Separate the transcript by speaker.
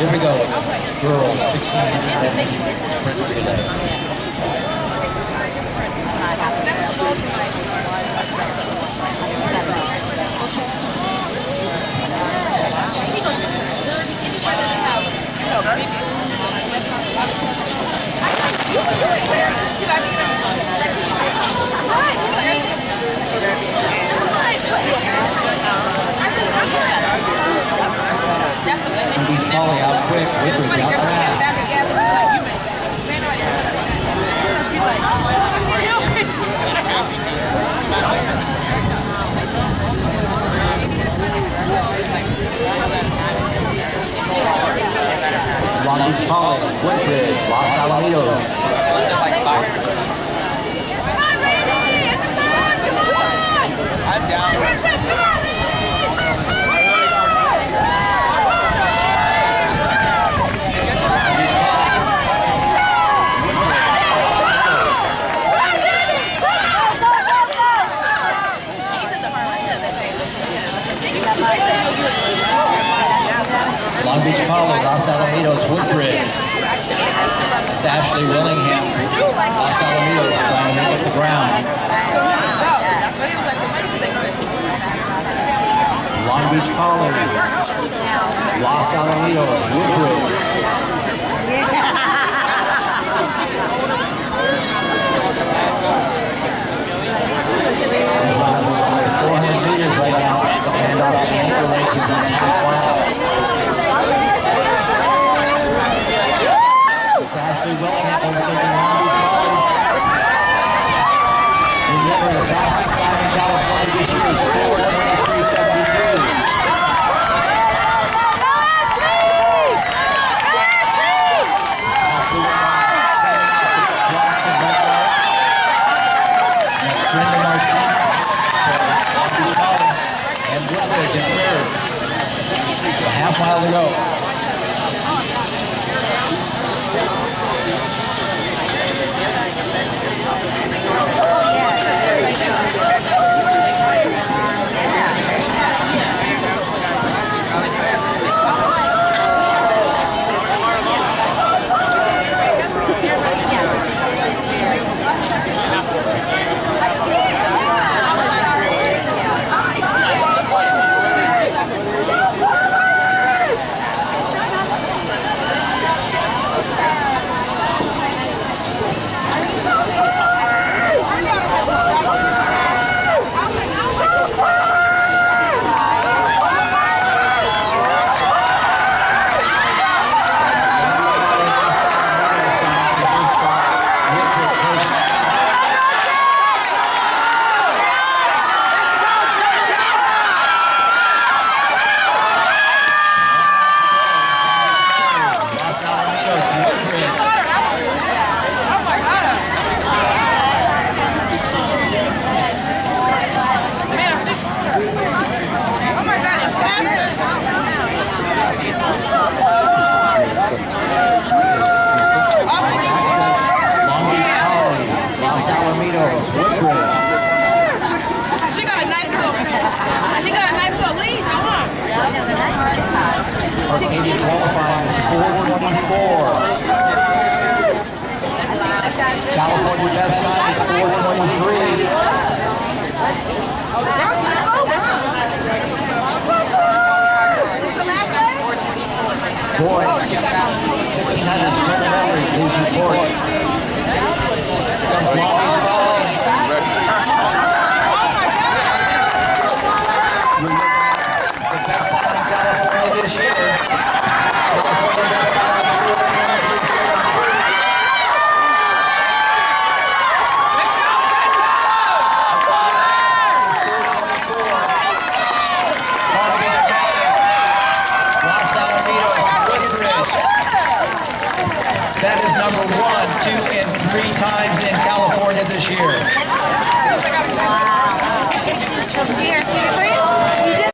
Speaker 1: Here we go. Girls, 1600 sprint relay. He's Beach Poly, Woodbridge, Los Alamitos.
Speaker 2: I'm down.
Speaker 1: Long Beach Poly, Los Alamitos, Woodbridge. It's Ashley Willingham, Los Alamitos, trying to make the ground. Long Beach Poly, Los Alamitos, Woodbridge. Four hundred meters right now, and off the anchor races on the flat. It's Ashley Willingham overtaking Long Beach Poly. Remember, the fastest time in California this year is four twenty-three seventy-three. Brenda Martinez, Long Beach Poly, and Woodbridge in third. A half mile to go. California best time is 423. Boy, Boyd, Kenneth Terminelli, 224. that is number one, two, and three times in California this year. Wow. Cheers.